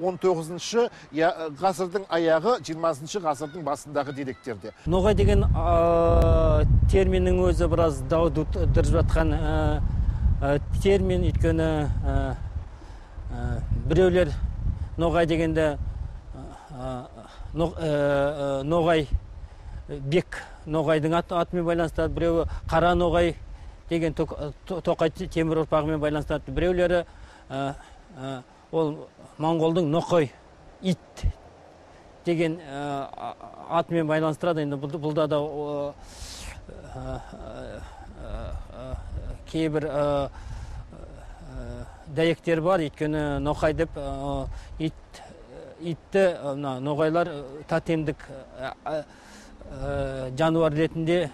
он тоғызыншы ғасырдың аяғы жиырмасыншы ғасырдың басындағы деректерде. Ноғай деген терминнің өзі біраз дау тұрып жатқан термин. Өйткені біреулер ноғай дегенде ноғай бек ноғайдың атымен байланыстырады. Біреуі қара ноғай деген тоқай темір ұрпағымен байланыстырады. Біреулері ол моңғолдың ноқой ит деген атымен байланыстырады. Енді бұлда да кейбір дәйектер бар. Өйткені ноқай деп ит итті мына ноғайлар тотемдік жануар ретінде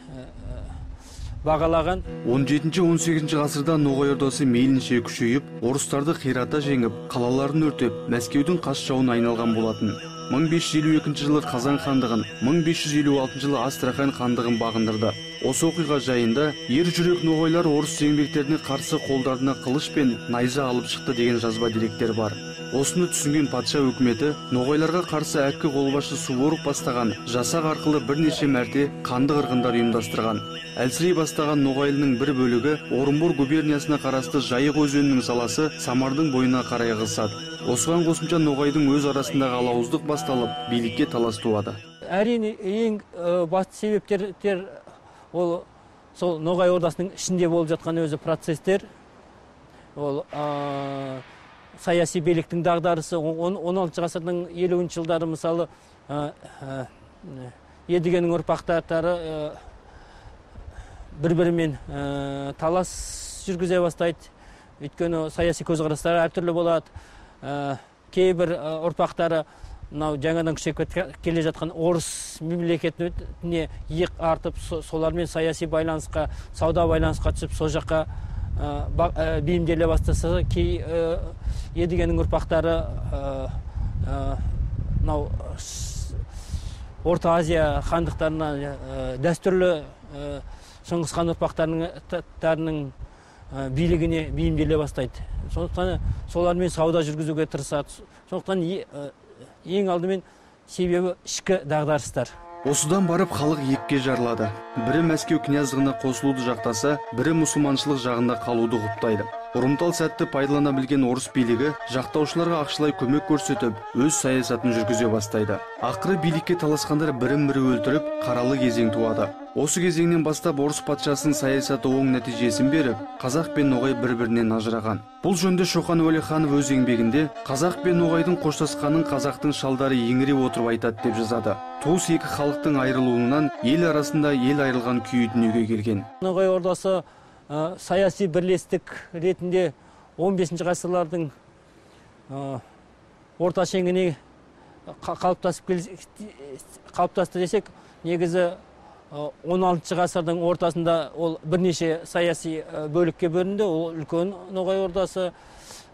бағалаған 17-18 ғасырда ноғай ордасы мейлінше күшейіп орыстарды қирата жеңіп қалаларын өртеп мәскеудің қас жауына айналған болатын. 1552 жылы қазан хандығын 1556 жылы астрахань хандығын бағындырды. Осы оқиға жайында ер жүрек ноғайлар орыс еңбектеріне қарсы қолдарына қылыш пен найза алып шықты деген жазба деректер бар. Осыны түсінген патша өкіметі ноғайларға қарсы әккі қолбасшы суворов бастаған жасақ арқылы бірнеше мәрте қанды қырғындар ұйымдастырған. Әлсірей бастаған ноғайлының бір бөлігі орынбор губерниясына қарасты жайық өзенінің саласы самардың бойына қарай ығысады. Осыған қосымша ноғайдың өз арасындағы алауыздық басталып билікке талас туады. Әрине ең басты себептер ол сол ноғай ордасының ішінде болып жатқан өзі процесстер. Ол саяси биліктің дағдарысы он алтыншы ғасырдың елуінші жылдары мысалы едігенің ұрпақтары бір бірімен талас жүргізе бастайды. Өйткені саяси көзқарастары әртүрлі болады. Кейбір ұрпақтары мынау жаңадан күшейіп келе жатқан орыс мемлекетіне иек артып солармен саяси байланысқа сауда байланысқа түсіп сол жаққа бейімделе бастаса кей едігенің ұрпақтары мынау орта азия хандықтарына дәстүрлі шыңғыс хан ұрпақтарының билігіне бейімделе бастайды. Сондықтан солармен сауда жүргізуге тырысады. Сондықтан ең алдымен себебі ішкі дағдарыстар. Осыдан барып халық екке жарылады. Бірі мәскеу князьдығына қосылуды жақтаса бірі мұсылманшылық жағында қалуды құптайды. Ұрымтал сәтті пайдалана білген орыс билігі жақтаушыларға ақшалай көмек көрсетіп өз саясатын жүргізе бастайды. Ақыры билікке таласқандар бірін бірі өлтіріп қаралы кезең туады. Осы кезеңнен бастап орыс патшасының саясаты оң нәтижесін беріп қазақ пен ноғай бір бірінен ажыраған. Бұл жөнде шоқан уәлиханов өз еңбегінде қазақ пен ноғайдың қоштасқанын қазақтың шалдары еңіреп отырып айтады деп жазады. Туыс екі халықтың айырылуынан ел арасында ел айырылған күйі дүниеге келген. Ноғай ордасы саяси бірлестік ретінде 15 ғасырлардың орта шеңіне қалыптасып қалыптасты десек негізі 16 ғасырдың ортасында ол бірнеше саяси бөлікке бөлінді. Ол үлкен ноғай ордасы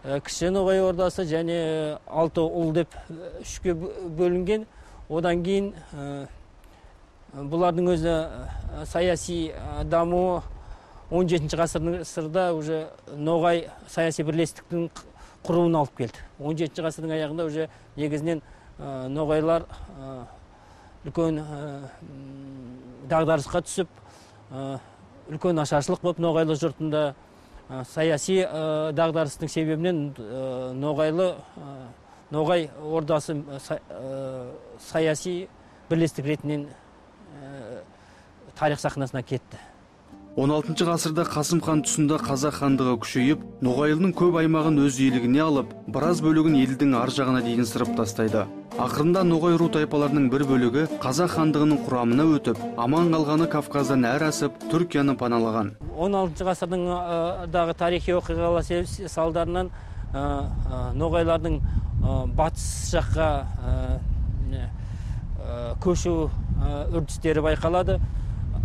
кіші ноғай ордасы және алты ұл деп үшке бөлінген. Одан кейін бұлардың өзі саяси дамуы 17 ғасырдың сырда уже ноғай саяси бірлестіктің құруына алып келді. 17 ғасырдың аяғында уже негізінен ноғайлар үлкен дағдарысқа түсіп үлкен ашаршылық болып ноғайлы жұртында саяси дағдарыстың себебінен ноғайлы ноғай ордасы саяси бірлестік ретінен тарих сахнасына кетті. 16 ғасырда қасым хан тұсында қазақ хандығы күшейіп ноғайлының көп аймағын өз иелігіне алып біраз бөлігін елдің ар жағына дейін сырып тастайды. Ақырында ноғай ру тайпаларының бір бөлігі қазақ хандығының құрамына өтіп аман қалғаны кавказдан әрі асып түркияны паналаған. 16 ғасырдың дағы тарихи оқиғалар салдарынан ноғайлардың батыс жаққа көшу үрдістері байқалады.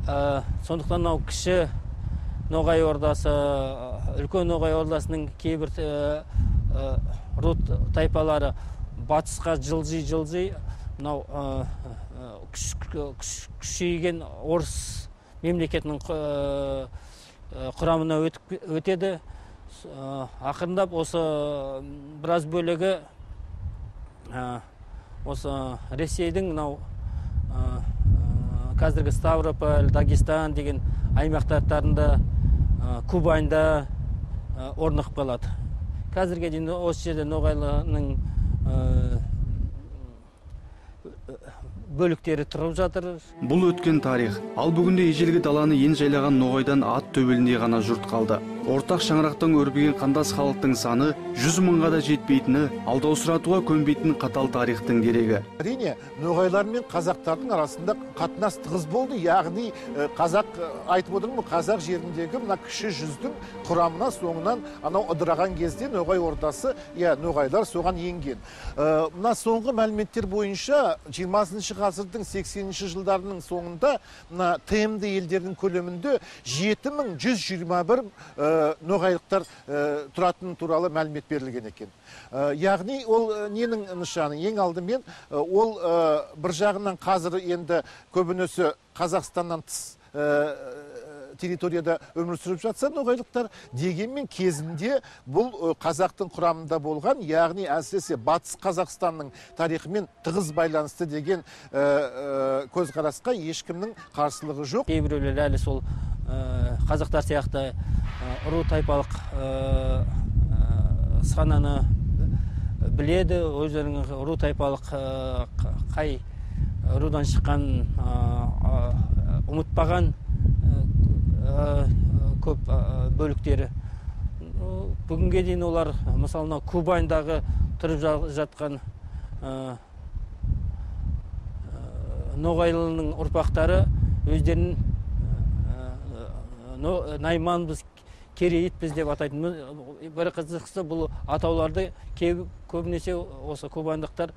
Сондықтан мынау кіші ноғай ордасы үлкен ноғай ордасының кейбір ру тайпалары батысқа жылжи жылжи мынау күшейген орыс мемлекетінің құрамына өтеді. Ақырындап осы біраз бөлігі осы ресейдің мынау қазіргі ставрополь дагестан деген аймақтарында кубаньда орнығып қалады қазірге дейін осы жерде ноғайлының бөліктері тұрып жатыр. Бұл өткен тарих. Ал бүгінде ежелгі даланы ен жайлаған ноғайдан ат төбеліндей ғана жұрт қалды. Ортақ шаңырақтан өрбіген қандас халықтың саны жүз мыңға да жетпейтіні алдаусыратуға көнбейтін қатал тарихтың дерегі әрине ноғайлар мен қазақтардың арасында қатынас тығыз болды. Яғни қазақ айтып отырмын ғой қазақ жеріндегі мына кіші жүздің құрамына соңынан анау ыдыраған кезде ноғай ордасы иә ноғайлар соған енген. Мына соңғы мәліметтер бойынша жиырмасыншы ғасырдың сексенінші жылдарының соңында мына тмд елдерінің көлемінде жеті мың жүз жиырма бір ноғайлықтар тұратын туралы мәлімет берілген екен. Яғни ол ненің нышаны? Ең алдымен ол бір жағынан қазір енді көбінесе қазақстаннан тыс территорияда өмір сүріп жатса ноғайлықтар дегенмен кезінде бұл қазақтың құрамында болған яғни әсіресе батыс қазақстанның тарихымен тығыз байланысты деген көзқарасқа ешкімнің қарсылығы жоқ. Кейбіреулер әлі сол қазақтар сияқты ру тайпалық сананы біледі өздерінің ру тайпалық қай рудан шыққанын ұмытпаған көп бөліктері. Бүгінге дейін олар мысалы мынау кубаньдағы тұрып жатқан ноғайлының ұрпақтары өздерін найманбыз керейтпіз деп атайтын. Бір қызықтысы бұл атауларды көбінесе осы кубандықтар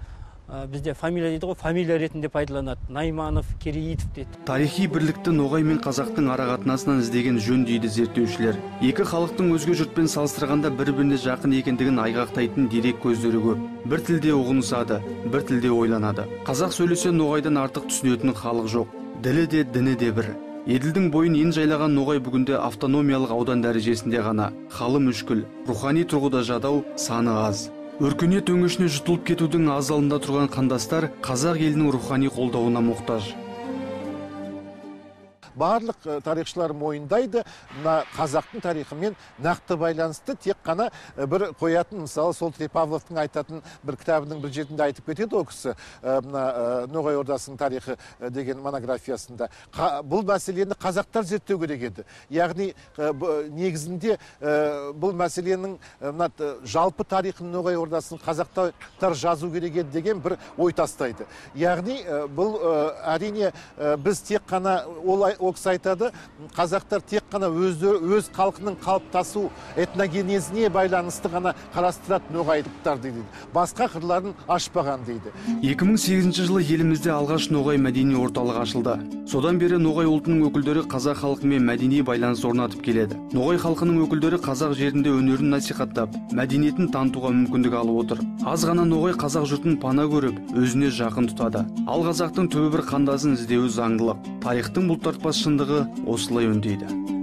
бізде фамилия дейді ғой фамилия ретінде пайдаланады. Найманов кереитов дейді тарихи бірлікті ноғай мен қазақтың арақатынасынан іздеген жөн дейді зерттеушілер. Екі халықтың өзге жұртпен салыстырғанда бір біріне жақын екендігін айғақтайтын дерек көздері көп. бір тілде ұғынысады бір тілде ойланады. Қазақ сөйлесе ноғайдан артық түсінетін халық жоқ. Ділі де діні де бір. Еділдің бойын ен жайлаған ноғай бүгінде автономиялық аудан дәрежесінде ғана. Халы мүшкіл рухани тұрғыда жадау саны аз. Өркениет өңешіне жұтылып кетудің аз алдында тұрған қандастар қазақ елінің рухани қолдауына мұқтаж. Барлық тарихшылар мойындайды. Мына қазақтың тарихымен нақты байланысты тек қана бір қоятын мысалы сол павловтың айтатын бір кітабының бір жерінде айтып кетеді ол кісі. Мына ноғай ордасының тарихы деген монографиясында. Бұл мәселені қазақтар зерттеу керек еді. Яғни негізінде бұл мәселенің мына жалпы тарихын ноғай ордасын қазақтар жазу керек еді деген бір ой тастайды. Яғни бұл әрине біз тек қана ол ол кісі айтады. Қазақтар тек қана өздері өз халқының қалыптасу этногенезіне байланысты ғана қарастырады ноғайлықтар дейді. Басқа қырларын ашпаған дейді. 2008 жылы елімізде алғаш ноғай мәдени орталығы ашылды. Содан бері ноғай ұлтының өкілдері қазақ халқымен мәдени байланыс орнатып келеді. Ноғай халқының өкілдері қазақ жерінде өнерін насихаттап мәдениетін танытуға мүмкіндік алып отыр. Аз ғана ноғай қазақ жұртын пана көріп өзіне жақын тұтады. Ал қазақтың түбі бір қандасын іздеуі заңдылық. Тарихтың бұлтартпас шындығы осылай үндейді